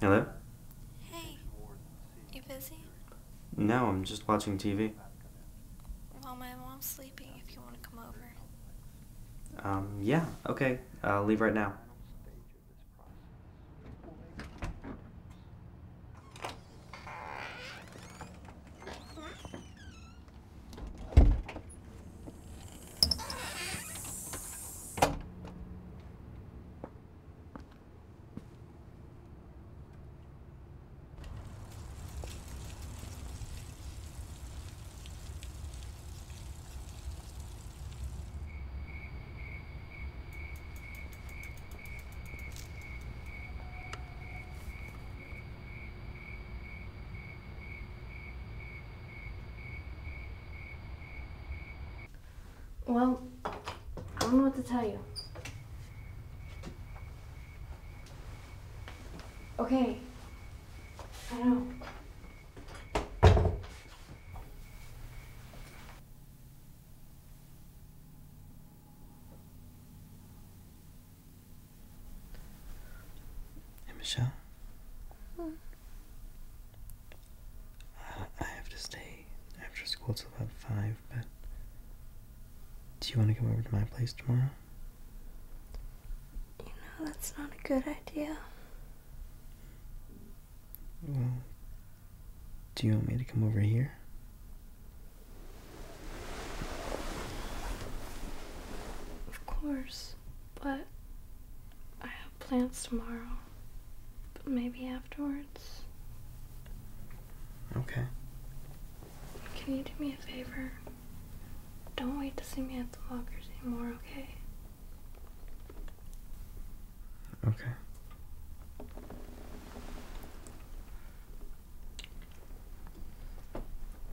Hello? Hey, you busy? No, I'm just watching TV. Well, my mom's sleeping if you want to come over. Um, yeah, okay. I'll leave right now. Well, I don't know what to tell you. Okay. I know. Hey, Michelle? Uh, I have to stay after school till about 5, but. Do you want to come over to my place tomorrow? You know that's not a good idea. Well, do you want me to come over here? Of course. But I have plans tomorrow. But maybe afterwards. Okay. Can you do me a favor? Don't wait to see me at the lockers anymore, okay? Okay. All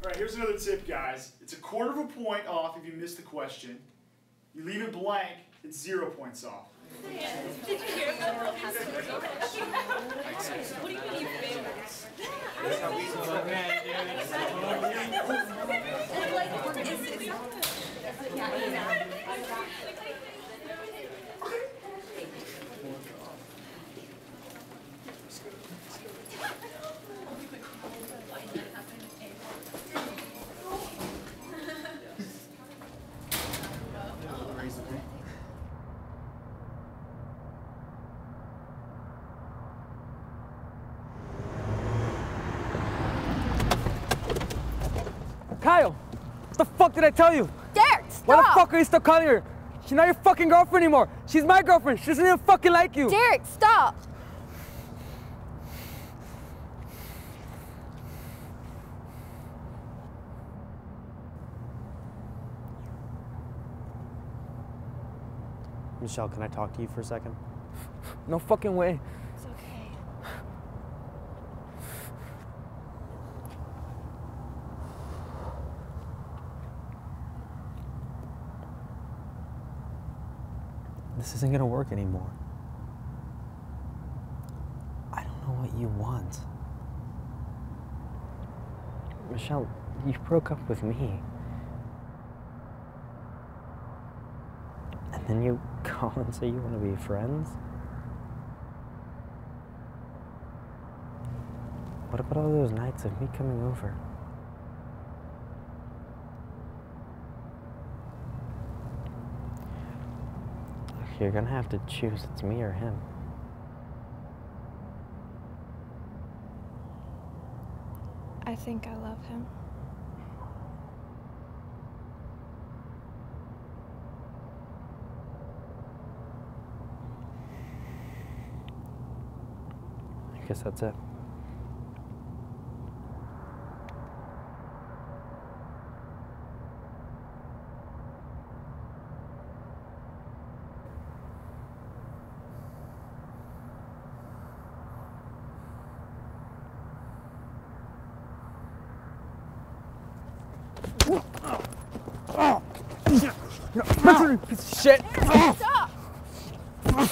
right, here's another tip, guys. It's a quarter of a point off if you miss the question. You leave it blank, it's zero points off. Kyle, what the fuck did I tell you? Derek, stop! Why the fuck are you still calling her? She's not your fucking girlfriend anymore. She's my girlfriend. She doesn't even fucking like you. Derek, stop! Michelle, can I talk to you for a second? No fucking way. It's okay. This isn't gonna work anymore. I don't know what you want. Michelle, you broke up with me. And then you call and say you want to be friends? What about all those nights of me coming over? You're gonna have to choose it's me or him. I think I love him. I guess that's it. Oh. Piece of shit. Stop.